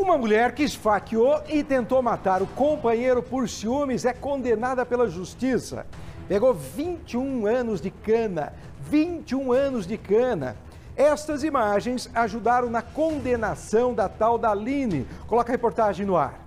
Uma mulher que esfaqueou e tentou matar o companheiro por ciúmes é condenada pela justiça. Pegou 21 anos de cana. 21 anos de cana. Estas imagens ajudaram na condenação da tal da Aline. Coloca a reportagem no ar.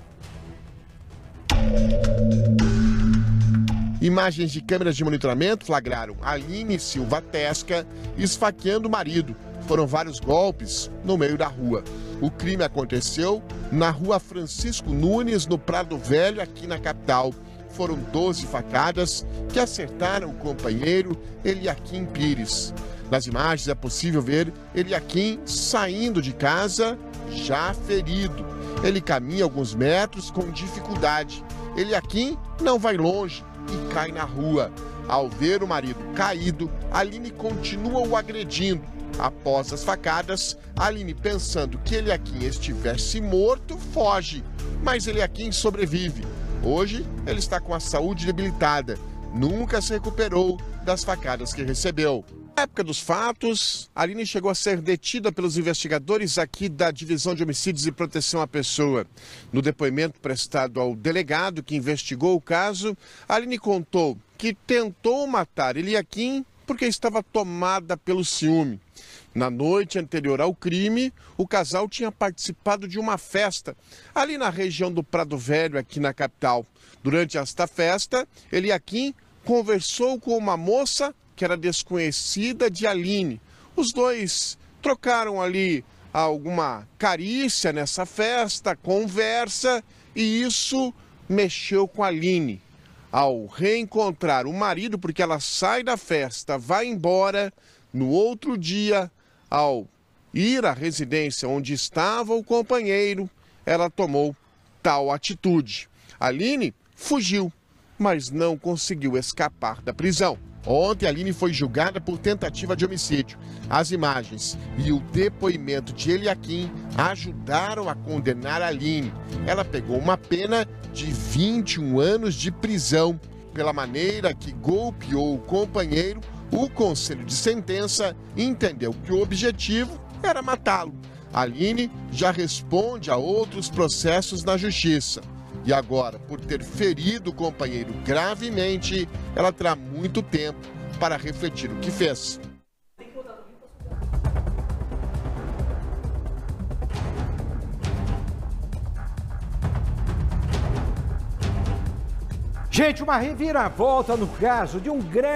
Imagens de câmeras de monitoramento flagraram Aline Silva Tesca esfaqueando o marido. Foram vários golpes no meio da rua. O crime aconteceu na rua Francisco Nunes, no Prado Velho, aqui na capital. Foram 12 facadas que acertaram o companheiro Eliakim Pires. Nas imagens é possível ver Eliakim saindo de casa já ferido. Ele caminha alguns metros com dificuldade. Eliakim não vai longe e cai na rua. Ao ver o marido caído, Aline continua o agredindo. Após as facadas, Aline, pensando que Eliakim estivesse morto, foge. Mas Eliakim sobrevive. Hoje, ele está com a saúde debilitada. Nunca se recuperou das facadas que recebeu. Na época dos fatos, Aline chegou a ser detida pelos investigadores aqui da Divisão de Homicídios e Proteção à Pessoa. No depoimento prestado ao delegado que investigou o caso, Aline contou que tentou matar Eliakim porque estava tomada pelo ciúme. Na noite anterior ao crime, o casal tinha participado de uma festa ali na região do Prado Velho, aqui na capital. Durante esta festa, Eliakim conversou com uma moça que era desconhecida de Aline. Os dois trocaram ali alguma carícia nessa festa, conversa, e isso mexeu com Aline. Ao reencontrar o marido, porque ela sai da festa, vai embora, no outro dia, ao ir à residência onde estava o companheiro, ela tomou tal atitude. Aline fugiu, mas não conseguiu escapar da prisão. Ontem, a Aline foi julgada por tentativa de homicídio. As imagens e o depoimento de Eliakim ajudaram a condenar a Aline. Ela pegou uma pena de 21 anos de prisão. Pela maneira que golpeou o companheiro, o conselho de sentença entendeu que o objetivo era matá-lo. Aline já responde a outros processos na justiça. E agora, por ter ferido o companheiro gravemente, ela terá muito tempo para refletir o que fez. Gente, uma reviravolta no caso de um greve.